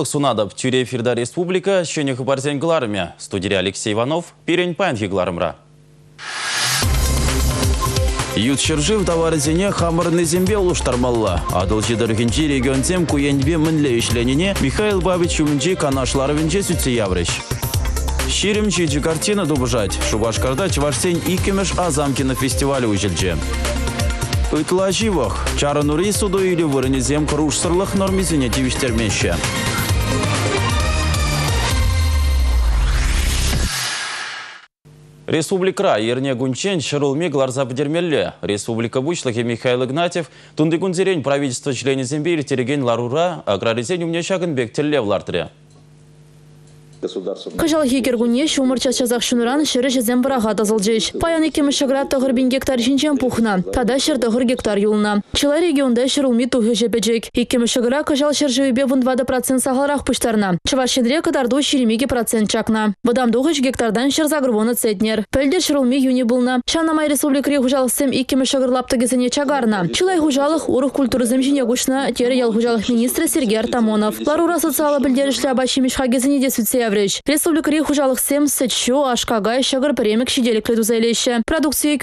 Сылық сунадып тюре эфирда республика шөне хабарзен гларыме. Студия Алексей Иванов, перен панхи гларымра. Ют шыржив товарызене хамырны зембе улыштармалла. Адыл жидыргінчі регионзем куенбе мінле ішленіне Михаил Бабич умінчі канашларывінче сүтсе яврыш. Ширим чиджи картина дубыжать. Шубашкарда чварсен икемеш азамкина фестивалі ужілже. Үтла живох. Чары нури суду үйлі вырынезем құрушсырлық нормизіне тивіштермеші. Республикра ерне гунчен шырылме гларза бідермелі. Республика бұшлығы Михаил Игнатьев тұнды күнзерен правительство члені зембейр тереген ларура аграризен умне шагын бектілі лартыры. Кыжал хикергуне шумыр чачазақ шуныран шыры жезен бұраға тазылжеш. Паян екемі шаграт тағыр бен гектар жинчен пухна. Тада шыр тағыр гектар юлна. Чыла регионда шырылми тухы жепежек. Екемі шагра кыжал шыр живебе вунвада процент сағаларақ пыштарна. Чывашендре кадарду шеремеге процент чакна. Вадам духыш гектардан шыр загрвоны цетнер. Пөлдер шырылми юни булна. Шанамай республикре хужалықсем екемі шагырлапты кезене чагарна. Чылай хужалық урых культурызым жине гушна тере ял хужалық министрі Сергей Артамонов. Ларура социалы білдерішлі абашимешха кезене де Республика хужалық сем сычу, ашкагай, шагыр премик шиделіклі дузайлеші. Продукция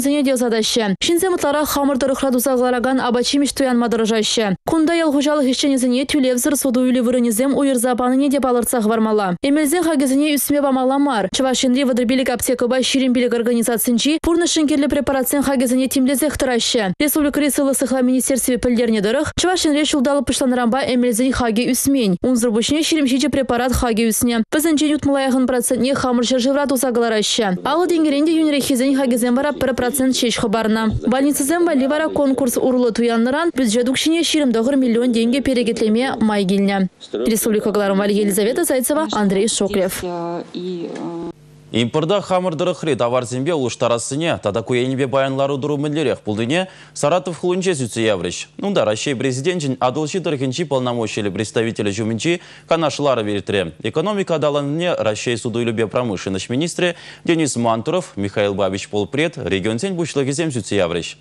зене де задашы. Шинземытлара хамырдырық радузағлараган абачимеш туян мадырыжашы. Кунда ял хужалық ешченезіне тюлевзір суду үлі вырынезем уйырзапаныне де балырцақ вармала. Эмелзе хагезіне үсме бамаламар. Чавашинри вадырбилік аптекыба ширинбилік организацинчи пурны шынкерлі препарацин хагезіне тимлезе хтырашы. Республика ресылы сыхла министерстве пілдерне дырық. Чавашинри шулдалы пышланырамба эмелзен хаге үсмень. Унзыр бушне ширимшиче препарат хаге үсне. Пызынчен ютмалайығын процентне хамыр жыржывра тузағыларашы. Алы денгеренде юнерехизен хагезен вара бір процент шеш хабарна. Больницызен вали вара конкурс урлы туянныран бюджет укшине ширимдығыр миллион деньги перегетлеме май келіне. Республика Гларымвали Елизавета Зайцева, Андрей Шоклев. Импорда хамырдыры хри товар зембе улыштарасыне, тада куенебе баянлары дұру мүллерек бұлдыне Саратов хулынче сүтсе яврыш. Нунда Россия президентін адылши дырхынчи полномочили представителі жүмінчи канашылары верітіре. Экономика адаланыне Россия суду любе промышленность министрі Денис Мантуров, Михаил Бабич полпред, регионсен бұшлығы зем сүтсе яврыш.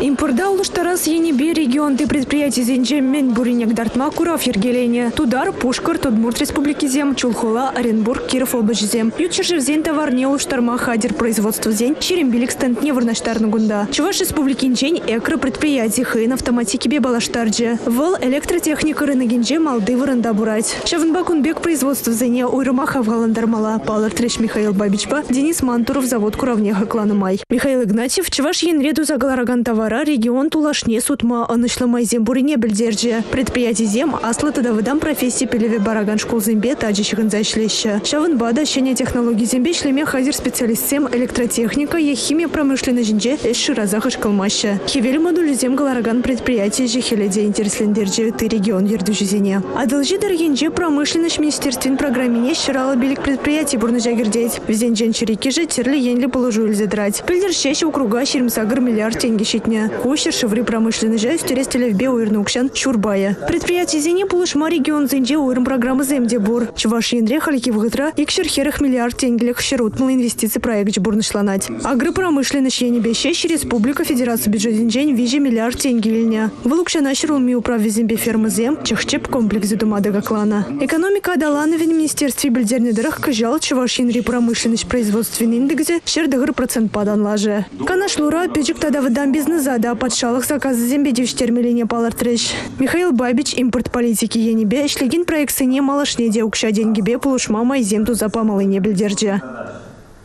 Импорда улыштарас енебе регионды предприятий зенжеммен буринек дартма курав ергелене. Тудар, Пушкар, Тодмурт республики зем, Чулхола, Оренбург, Киров область зем. Ютчершев зен товар не улыштарма хадер производства зен, Черембилик стенд не варнаштарны гунда. Чуваш республики инчень экро предприятий хын автоматики бе балаштарджи. Вол электротехника рыногенже малды вырында бурать. Шавынба кунбек производства зене уйрымах авгаландармала. Палар Треш Михаил Бабичба, Денис Мантуров завод Куравнеха клана Май. Михаил Игнатьев, Чуваш енреду загалараган товар пара регион тулашне сутма анышламайзем бурине білдерже. Предприятие зем аслыты давыдан профессии пелеве бараган школ зембе таджищығын зәшлеші. Шавын бада шене технологии зембе шлеме хазир специалистсем электротехника е химия промышленный жинже эшші разахыш кылмашы. Хевел модули зем галараган предприятие же хеледе интереслендерже ты регион ерді жүзіне. Адылжи даргенже промышленность министерствен программине шыралы билік предприятий бурны жагердейд. Везен жен чиреки же терлі енлі бұлы жуілзедрать. Білдершеш округа 20 миллиард деньги шетіне щитня. Кущер шеври промышленный жесть терестеле в Беуирнукшан Чурбая. Предприятие Зене Пулышма регион Зенде уйрым программы Земдебур. Чуваш Янре Халики Вгытра икшер херах миллиард тенглек щерутмал инвестиции проект Жбурнышланать. Агропромышленность Янебещещ Республика Федерация бюджет Зенжень виже миллиард тенге Вылукшана щерулми управ Зембе фермы Зем Чехчеп комплекс Зедумадага клана. Экономика Адалана в Министерстве Бельдерни Дырах кажал Чуваш Янре промышленность производственный индексе щердыгыр процент падан лаже. Канаш Лура печек тогда выдам бизнес зада патшалық заказы зембе девштермелине палартреш. Михаил Бабич импорт политики енебе шлегин проекцияне малышне де укша деньгебе пулышма майзем туза памалыне білдерже.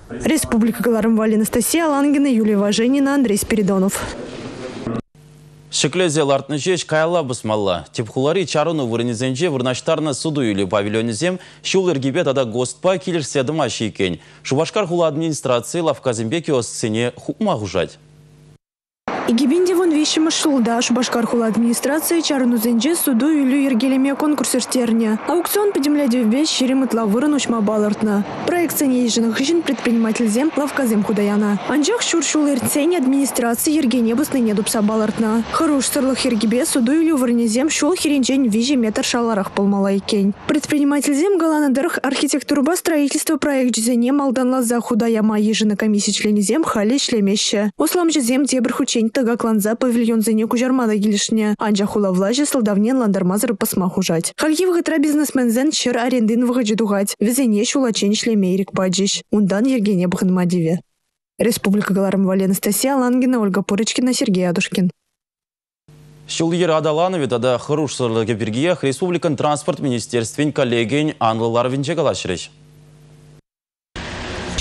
Республика Галарымвали Анастасия Лангина, Юлия Важенина, Андрей Спиридонов. Шеклезе лартны жеш кайла бысмалла. Тепхулари чаруну вырнезенже вырнаштарна суду или павильонезем шул эргибе тада гостпа килер седыма шейкен. Шубашкар хула администрации лавказембе киосцене хукма хужать. Игибинде вон вещи машулда, Шубашкар хула администрация чарну зенже суду юлю ергелеме конкурс стерня. Аукцион подемляде в беш шеремет лавырын учма балартна. Проект цене ежинах жин предприниматель зем лавказем худаяна. Анжах шуршул ирцень администрации ергене бысны недупса балартна. Хорош сырлых ергебе суду вырнезем шул херенчень виже метр шаларах полмалай кень. Предприниматель зем галанадырх архитектурба строительство проект зене малданла за худаяма ежина комиссия члене зем хали шлемеще. Услам же зем дебр хучень тагакланза павильонзене кужармада келішне. Анжа хула влажы сылдавнен ландармазыр пасма хужать. Хальгив гытра бизнесмензен шыр арендын вғыжы дугать. Візене шулачен шлемейрик паджиш. Ундан ергене бхынмадиве. Республика Галарм Анастасия Лангина, Ольга Порычкина, Сергей Адушкин. Шулгер Адаланове тада хыруш сырлыгы бергеях Республикан транспорт министерствен коллегень анлылар винче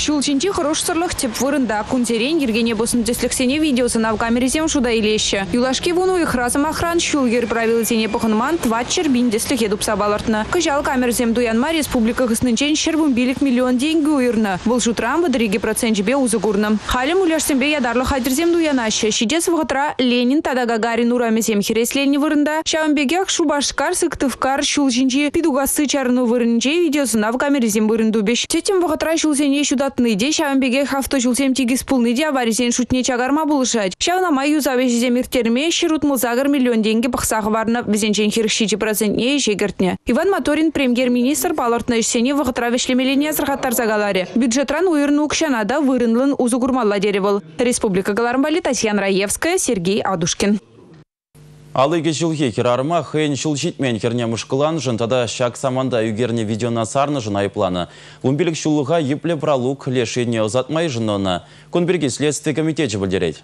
калашырыш. Шулчинчи хорошсырлых теп вырында кунтерен ергене босын теслексене видеосы нав камерезем шуда илеші. Юлашки вуну их разым охран шулгер правил тене похынман тватчер бин теслехе дупса балартны. Кыжал камерезем дуянма республика хыснынчен шербун билик миллион деньги уйрны. Бұл жутрам бадыреге процент жібе узыгурны. Халим уляшсембе ядарлы хадерзем дуянашы. Шидес вғытра Ленин тада Гагарин урамезем хереслени вырында. Шаумбегех шубашкар сыктывкар шулчинчи пидугасы чарну вырынче видеосы нав камерезем вырынду беш. Тетем вғытра шулсене шудатны де шаумбеге хавто шулсем тигіз пулны де аваризен шутне чагарма булышать. Шаунама юзаве жезем иртерме ширут мылзагыр миллион деньги бақсағы барны бізенчен хиршичи процентне жегіртне. Иван Моторин премьер-министр палортны ішсене вғытра вешлемелене азырғаттар загаларе. Бюджетран уйырны укшанада вырынлын узугурмалла деревыл. Республика Галармбали Татьяна Раевская, Сергей Адушкин. Алыге жылге керарыма хейн жыл жетмен керне мұшқылан жынтада шак саманда үгерне видеона сарны жын айпланы. Лумбилік шулыға епле пралук лешене ұзатмай жынона. Конберге следствие комитеті білдерет.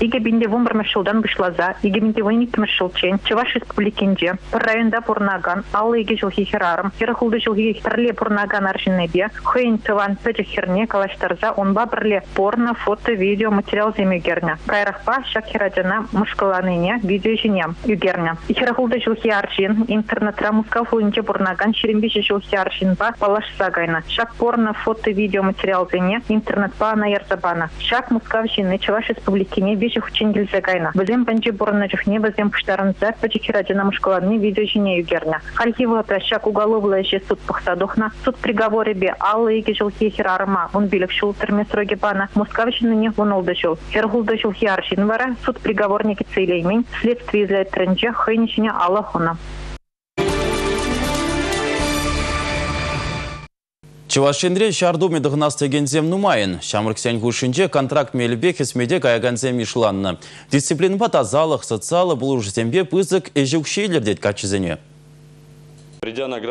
Иге бинде вумбрмыш жылдан бұшлаза, иге бинде войниктіміш жылчен, Чеваш республикенде, бір районда пұрнаган, алы иге жылхи херарым, херахулды жылхи бірле пұрнаган аршынебе, хойн тыван пөте херне калаштарза, онба бірле порно, фото, видео, материал земегерне. Кайрахпа шак херадена мушкаланыне, видео жинем, югерне. Херахулды жылхи аршин, интернетра мускал фуинте пұрнаган, шерембеші жылхи аршинба, палаш сагайна. Шак порно, фото, видео, материал зене, интернетпа на ярзабана. Шак мускав жины, Чеваш республикене, беші хүчен келзе гайна. Бізем панче бұрына жүхне, бізем пұштарынза, пачекераджы намышкаларны видео жіне югерна. Хальхива пращак уголовлы же суд пұқсадухна, суд приговоры бе аллы еге жыл хехер арыма, он билік шул түрме сроге бана, Москавщины он олды жыл. Хергулды жыл хиаршин вара, суд приговорники целеймен, следствие излет тренче, хайничіне алла хуна. Чывашенре шарду медығынас тегензем нумайын. Шамырксен хушинче контракт мелбе хесмеде каяганзем ишланны. Дисциплин тазалық, социалы бұл зембе пызык эжеукшейлер дед качызене.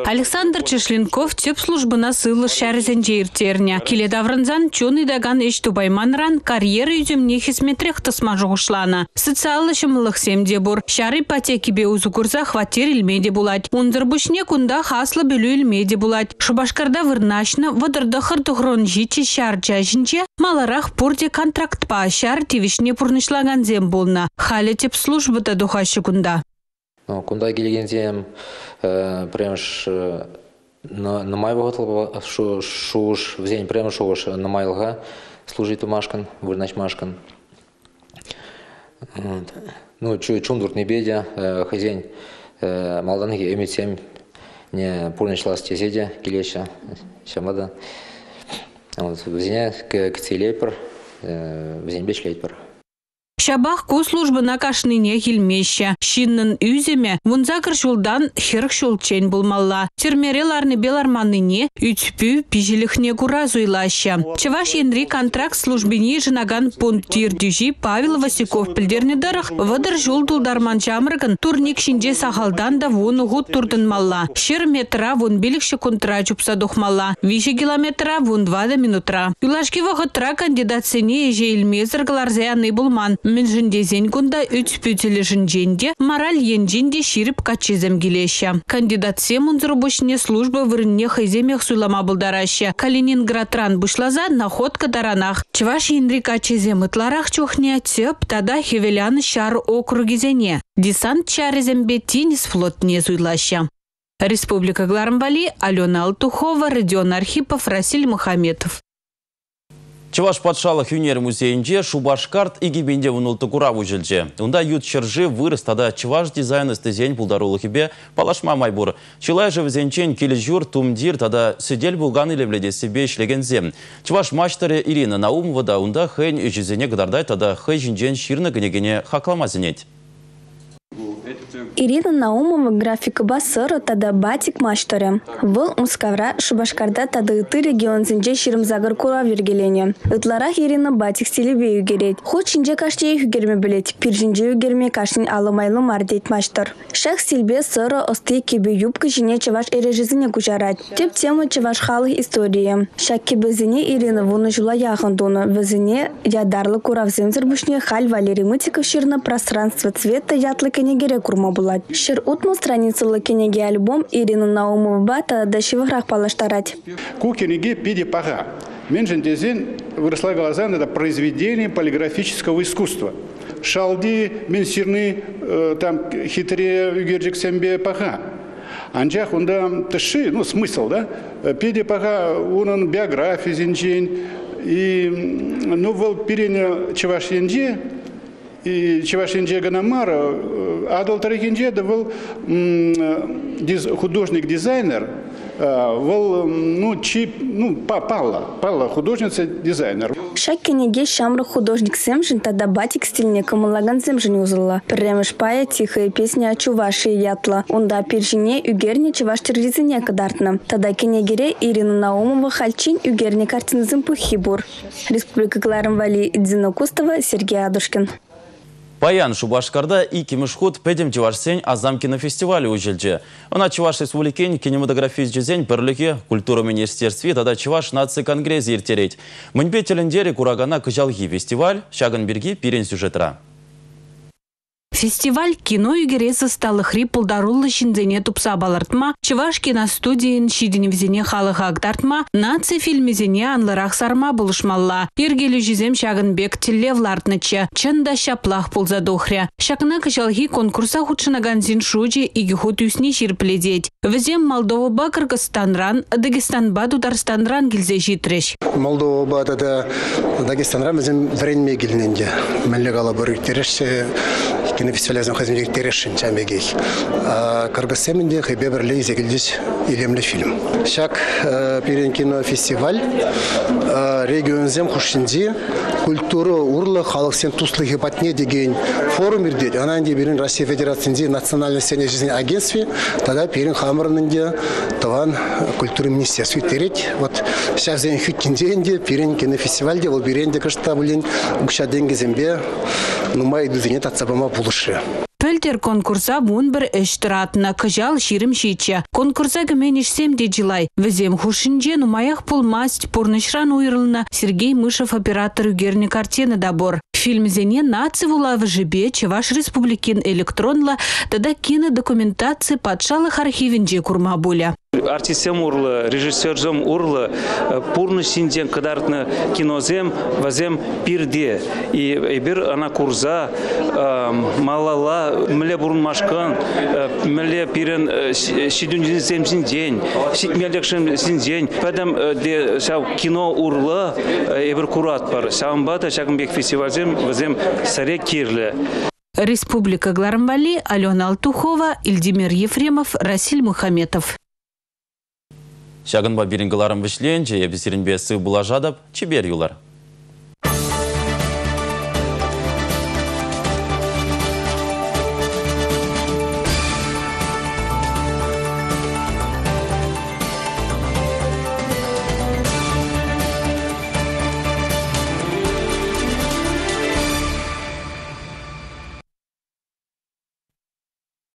Александр Чешленков теп службына сылы шәрізенже иртерне. Келе даврынзан чуны даган еш тубайманран карьера үзімне хисметрех тысма жоғышланы. Социалы шымылық семде бұр. Шары ипотеки бе узукурза хватер илмеде булать. Унзыр бушне кунда хаслы бүлі илмеде булать. Шубашкарда вырнашны вадырда хыртығырон жичи шар жажынче маларах пурде контракт па шар тивишне пурнышлаган зем болна. Халі теп службыда духашы кунда. Кунда келгензем э, прям ж на на май воготл шу шуш взень прям шуш на майлга служит машкан вырнач машкан. Ну чу чундур не бедя э, хозяин малданги эмитсем не пурнычлас теседя келеща шамада вот взеня к к целепер взень бешлейпер Шабах ку службы на кашныне хилмеща. Шиннын үземе вунзакыр шулдан хирк шулчен булмалла. Термереларны беларманыне үтпү пижелихне кура зуйлаща. Чеваш енри контракт службине жинаган пунктир дюжи Павел Васиков пілдерне дарах вадыр жол дулдарман жамыргын турник шинже сахалдан да вон турдын малла. Шер метра вон билікші кунтра чупса духмалла. Виші километра вон 2 минутра. Юлашки вағытра кандидат сене еже илмезір гларзаяны булман. Мен жіндезен күнда үтспүтілі жінженде мораль енженде ширіп качезем келеші. Кандидат семун зрубышне служба вырынне хайземех суйлама бұлдарашы. Калининградран бұшлаза находка даранах. Чваш енри качезем ытларах чухне теп тада хевелян шар округизене. Десант чарезембе теннис флотне зуйлашы. Республика Гларамбали, Алена Алтухова, Родион Архипов, Расиль Мухаметов. Чываш патшалық юнер музейінде Шубашкарт игибенде вұнылты курав жүлже. Унда ют шыржы вырыс тада Чываш дизайны стезен бұлдарулы хебе палашма майбур. Візенчен келі жүр тумдир тада сидел булган себе ішлегензе. Чываш мачтары Ирина Наумова унда хэн жүзене гдардай тада хэй жинжен ширны генегене хакламазинет. Ирина Наумова графика басыра тада батик маштore. Выл Мускавра Шубашкарда тады регион зинже ширим загыр кура вергелене. Ытларах Ирина батик керет. Ход шинже каште югерме билет, пиржинже югерме кашнин алымайлы мардет маштор. Шах стилбе сыра осты кебе юбка жине чаваш эрежизине кужарат. Теп тема чаваш халық история. Шак кебезине Ирина вуны жула яхын дону. Везине ядарлы курав земзер бушне халь Валерий Мытиков ширна пространство цвета ятлы кенегере курма булат. Шир утму страницылы кенеге альбом Ирина Наумова да шивыхрах палаштарать. Ку кенеге пиди пага. Мен жендезен выросла глазан это произведение полиграфического искусства. Шалди, мен сирны, э, там хитре югерджик сембе пага. Анжах унда тыши, ну смысл, да? Пиди пага, унан биография зинчень. И, ну, вол переня чеваш янже, и Чевашинже Ганамара, э, Адал Тарихинже, да был э, диз- художник-дизайнер, э, был, м, ну, чип, ну, Па- Палла, Палла, художница-дизайнер. Шак кенеге шамры художник семжин тада батик стильне камылаган земжин узыла. Премеш пая тихая песня чуваши ятла. Унда пиржине үгерне чуваш терризине кадартна. Тада кенегере Ирина Наумова хальчин үгерне картинызын пухибур. Республика Кларен Вали Идзина Кустова, Сергей Адушкин. Паян Шубашкарда и Кимышхут педем Чевашсен Азам кинофестивале ужелже. Она Чеваш Республикен кинематографиз жезен бірлігі культура министерстве тада Чеваш наци конгресс ертерет. Мынбе телендері курагана кыжалги фестиваль, шагын бірге пирен сюжетра. Фестиваль кино югересі сталы хри пулдарулы шинзене тупса балартма, Чываш киностудиен шидиневзене халық агдартма, наци фильмезене анлырақ сарма bulышмалла. Ергелі жүзем шагынбек тиллев лартнычы, чында шаплах пулза дохря. Шакына кышалхи конкурса худшынаган шуджи иги худ үсне ширпледеть. Візем Молдова ба Кыргызстанран, Дагестанба Дударстанран гилзе житреш. Молдова бата да Дагестанра bizim вренме гилненде. Мәллек ала бір терешсе кинофестивалязым хазмек терешин чамбегей. Кыргызстемінде хебе бірле изегілдес илемлі фильм. Шак перен кинофестиваль регионзем хушинде культура урлы халық сен туслы хепатне деген форум ирдет. Анан де берин Россия Федерациясында национальный сцене жизни агентстве, тогда перен хамырынынде таван культура министерстве терет. Вот сейчас зен хүткенде перен кинофестивальде ол беренде кышта булин укша денгезембе нумай дүзене татсабама булышы. Пөлтер конкурса бун бір үш тұратына кыжал ширим шича. Конкурса гімен ішсем де жылай. Візем хушинже нумаях пулмасть пурнышран уйрылна Сергей Мышев оператор үгерні картины дабор. Фильм зене наци вула в жибе Чеваш Республикин электронла тада кинодокументации патшалық архивинже курма буля. Артистем урлы, режиссерзем урлы, э, пурны синден кадартны кинозем вазем пирде. И эбир ана курза, э, малала, мле бурун машкан, э, мле пирен шидун земсин день, мелекшин син день. Падам де шау кино урлы, эбир курат бар. Саамбата шагынбек фестивальзем вазем саре кирле. Республика Гларамбали, Алена Алтухова, Ильдимир Ефремов, Расиль Мухаметов. Шагынба берінгіларым вішлен, жайы бісерінбе сы бұла жадып, чебер юлар.